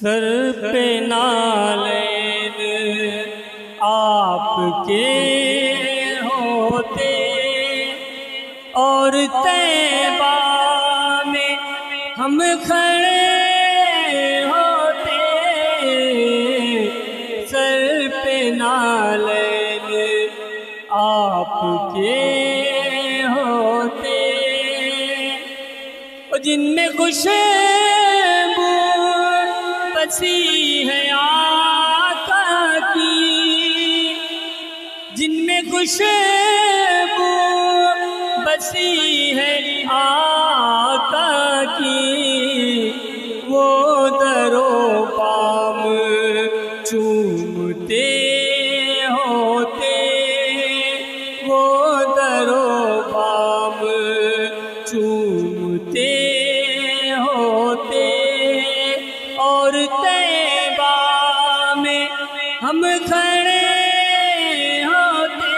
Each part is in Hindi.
सर पे नालैन आपके होते और तैबा में हम खड़े होते। सर पे नालैन आपके होते। जिनमें खुशबू बसी है आका की, जिनमें खुशबू बसी है आका की। वो दरो पाम चूमते होते, वो दरो पाम चूमते और तैबा में हम खड़े होते,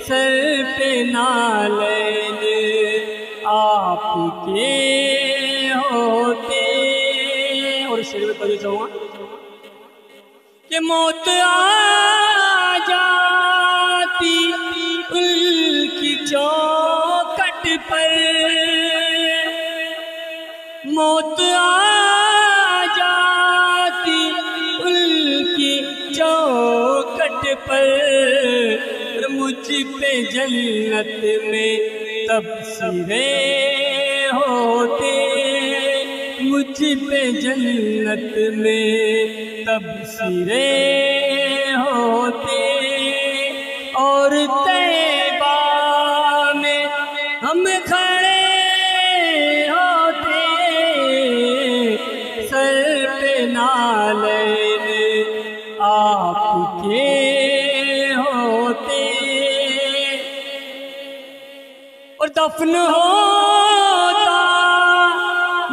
सर पे नालैन आपके होते। और शेर में पढ़ी चाहूँगा कि मौत आ जाती उनकी चौकट पर पर मुझ पे जन्नत में तब तबसरे होते। मुझ पे जन्नत में तब तबसरे होते। और तैबा दफन होता,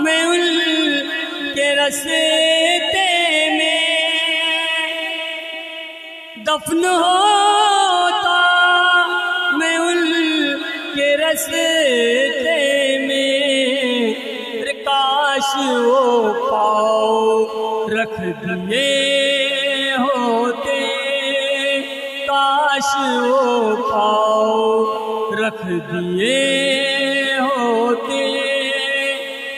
मैं उनके रस्ते में दफन होता, मैं उनके रस्ते में रे काश वो पाओ रख दिए होते, काश वो पाओ रख दिए होते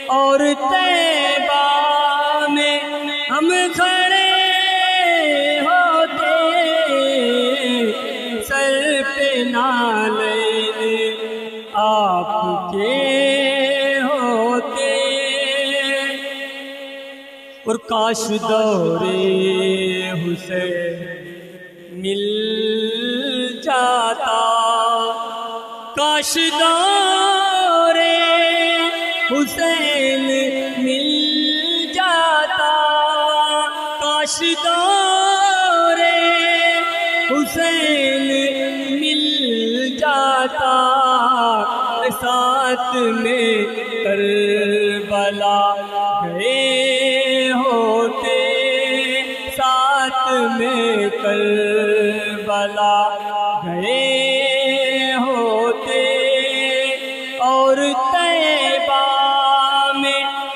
और तैबा हम खड़े होते। सर पे नालैन आपके होते। और काश दौरे हुसैन मिल जाता। काश दौरे हुसैन मिल जाता। काश दौरे हुसैन मिल जाता। साथ में करबला गए होते। साथ में करबला गए